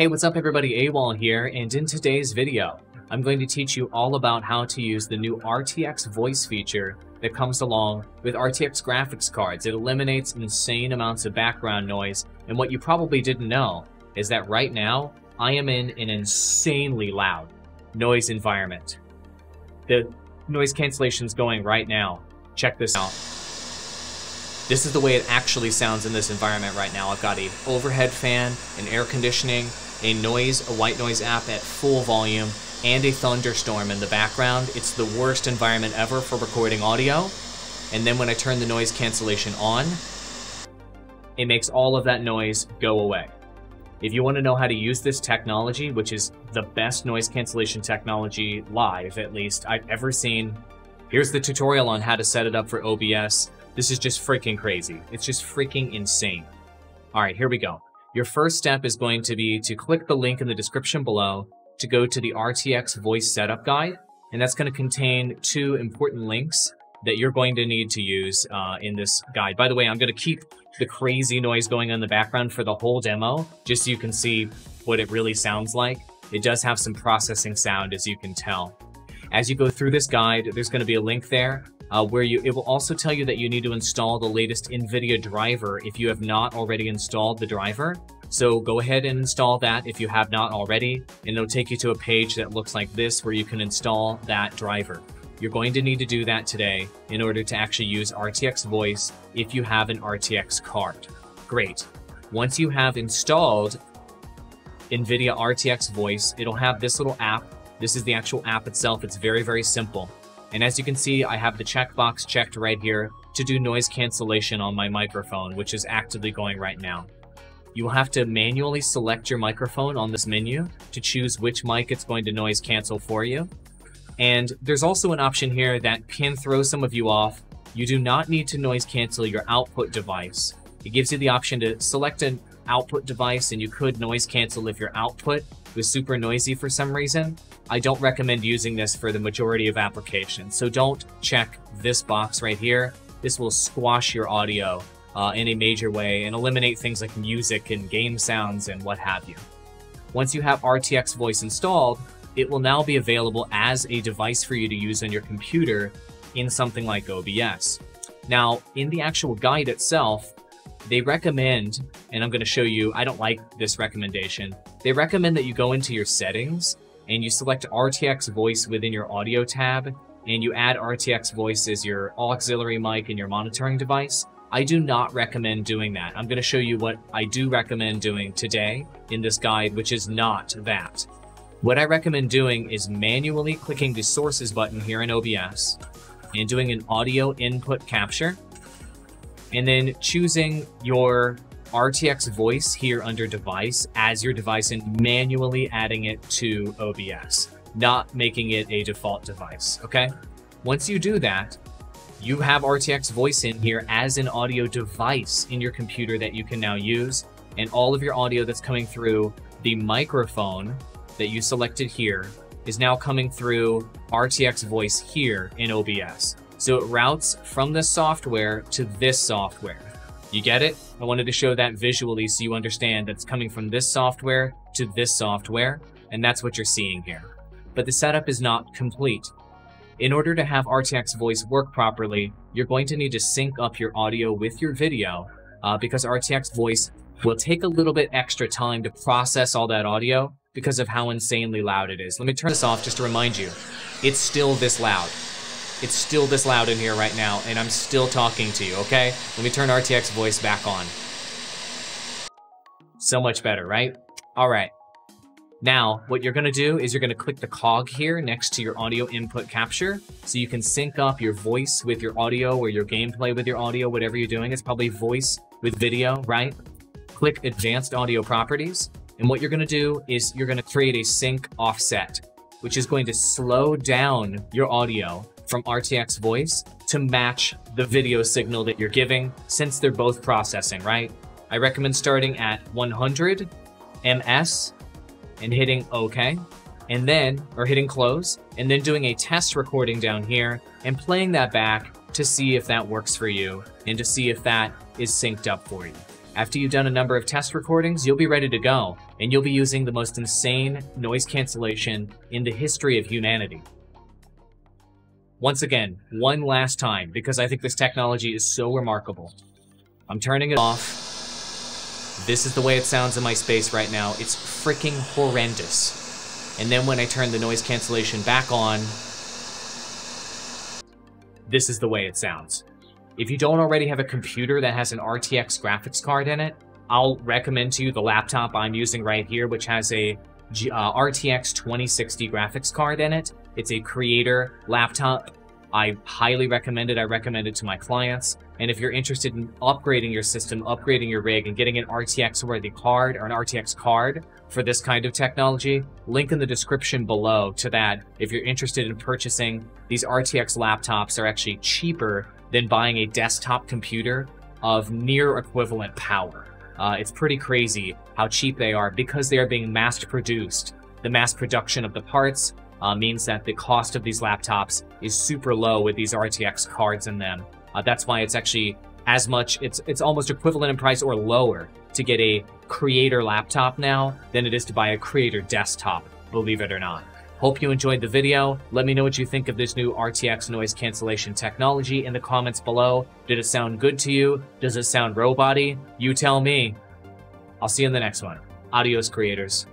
Hey, what's up everybody, Awall here, and in today's video, I'm going to teach you all about how to use the new RTX voice feature that comes along with RTX graphics cards. It eliminates insane amounts of background noise, and what you probably didn't know is that right now, I am in an insanely loud noise environment. The noise cancellation is going right now. Check this out. This is the way it actually sounds in this environment right now. I've got a overhead fan, an air conditioning, a noise, a white noise app at full volume, and a thunderstorm in the background. It's the worst environment ever for recording audio. And then when I turn the noise cancellation on, it makes all of that noise go away. If you want to know how to use this technology, which is the best noise cancellation technology live, at least, I've ever seen, here's the tutorial on how to set it up for OBS. This is just freaking crazy. It's just freaking insane. All right, here we go. Your first step is going to be to click the link in the description below to go to the RTX voice setup guide, and that's going to contain two important links that you're going to need to use uh, in this guide. By the way, I'm going to keep the crazy noise going on in the background for the whole demo, just so you can see what it really sounds like. It does have some processing sound, as you can tell. As you go through this guide, there's going to be a link there uh, where you it will also tell you that you need to install the latest NVIDIA driver if you have not already installed the driver. So go ahead and install that if you have not already, and it'll take you to a page that looks like this where you can install that driver. You're going to need to do that today in order to actually use RTX Voice if you have an RTX card. Great. Once you have installed NVIDIA RTX Voice, it'll have this little app. This is the actual app itself. It's very, very simple. And as you can see, I have the checkbox checked right here to do noise cancellation on my microphone, which is actively going right now. You will have to manually select your microphone on this menu to choose which mic it's going to noise cancel for you. And there's also an option here that can throw some of you off. You do not need to noise cancel your output device. It gives you the option to select an output device and you could noise cancel if your output was super noisy for some reason. I don't recommend using this for the majority of applications. So don't check this box right here. This will squash your audio uh, in a major way and eliminate things like music and game sounds and what have you. Once you have RTX voice installed, it will now be available as a device for you to use on your computer in something like OBS. Now, in the actual guide itself, they recommend, and I'm going to show you, I don't like this recommendation, they recommend that you go into your settings and you select RTX voice within your audio tab and you add RTX voice as your auxiliary mic and your monitoring device. I do not recommend doing that. I'm going to show you what I do recommend doing today in this guide, which is not that. What I recommend doing is manually clicking the sources button here in OBS and doing an audio input capture, and then choosing your RTX voice here under device as your device and manually adding it to OBS, not making it a default device, okay? Once you do that, you have RTX voice in here as an audio device in your computer that you can now use. And all of your audio that's coming through the microphone that you selected here is now coming through RTX voice here in OBS. So it routes from this software to this software. You get it? I wanted to show that visually so you understand that's coming from this software to this software, and that's what you're seeing here. But the setup is not complete. In order to have RTX voice work properly, you're going to need to sync up your audio with your video uh, because RTX voice will take a little bit extra time to process all that audio because of how insanely loud it is. Let me turn this off just to remind you, it's still this loud. It's still this loud in here right now, and I'm still talking to you, okay? Let me turn RTX voice back on. So much better, right? All right. Now, what you're gonna do is you're gonna click the cog here next to your audio input capture so you can sync up your voice with your audio or your gameplay with your audio, whatever you're doing. It's probably voice with video, right? Click advanced audio properties. And what you're gonna do is you're gonna create a sync offset, which is going to slow down your audio from RTX voice to match the video signal that you're giving since they're both processing, right? I recommend starting at 100 ms and hitting OK, and then, or hitting close, and then doing a test recording down here and playing that back to see if that works for you and to see if that is synced up for you. After you've done a number of test recordings, you'll be ready to go, and you'll be using the most insane noise cancellation in the history of humanity. Once again, one last time, because I think this technology is so remarkable. I'm turning it off. This is the way it sounds in my space right now. It's freaking horrendous. And then when I turn the noise cancellation back on, this is the way it sounds. If you don't already have a computer that has an RTX graphics card in it, I'll recommend to you the laptop I'm using right here, which has a uh, RTX 2060 graphics card in it. It's a creator laptop. I highly recommend it. I recommend it to my clients. And if you're interested in upgrading your system, upgrading your rig, and getting an RTX worthy card or an RTX card for this kind of technology, link in the description below to that. If you're interested in purchasing, these RTX laptops are actually cheaper than buying a desktop computer of near equivalent power. Uh, it's pretty crazy how cheap they are because they are being mass produced. The mass production of the parts uh, means that the cost of these laptops is super low with these RTX cards in them. Uh, that's why it's actually as much, it's, it's almost equivalent in price or lower to get a creator laptop now than it is to buy a creator desktop, believe it or not. Hope you enjoyed the video. Let me know what you think of this new RTX noise cancellation technology in the comments below. Did it sound good to you? Does it sound robot -y? You tell me. I'll see you in the next one. Adios, creators.